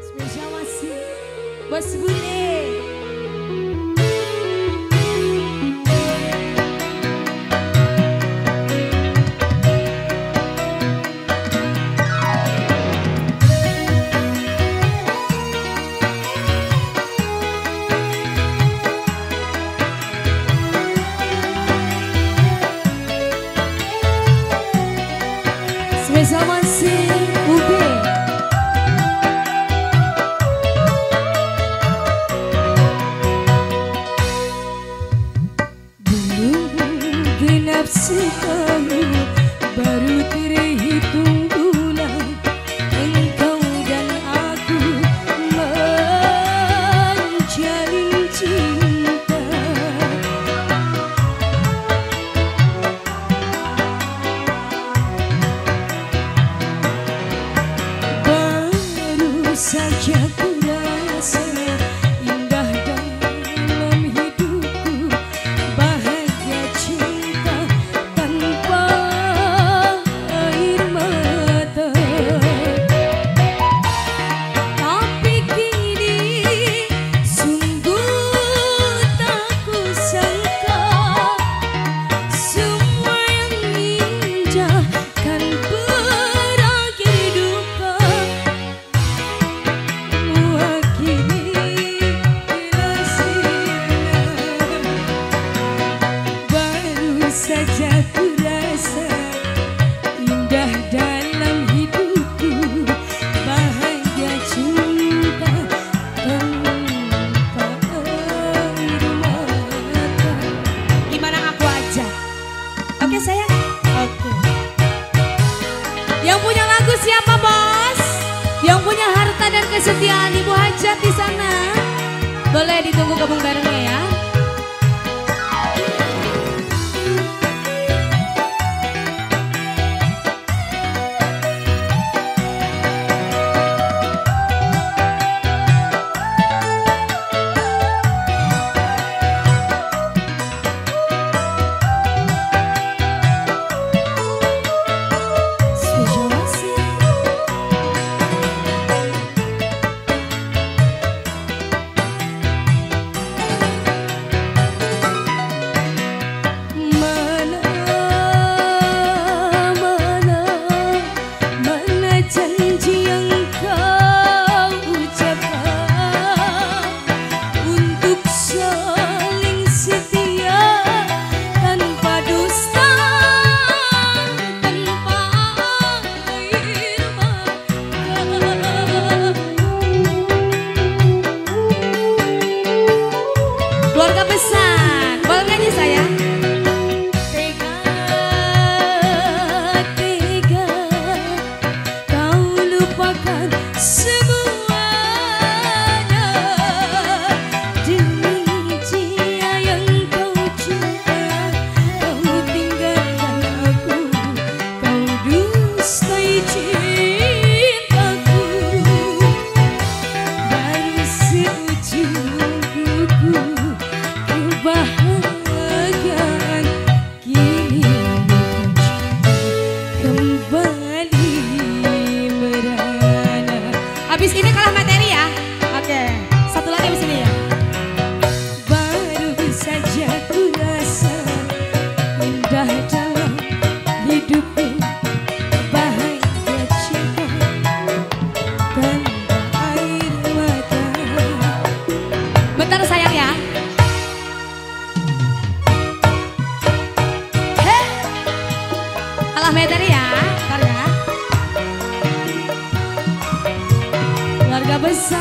Spesial masih Vou segurar. Mas é uma kasih kamu baru terhitung bulan engkau dan aku menjalin cinta. Baru saja ku Yang punya lagu siapa bos? Yang punya harta dan kesetiaan Ibu Hajat di sana. Boleh ditunggu gabung barengnya ya. 曾经拥有。bawah meter ya, ntar ya. Keluarga besar.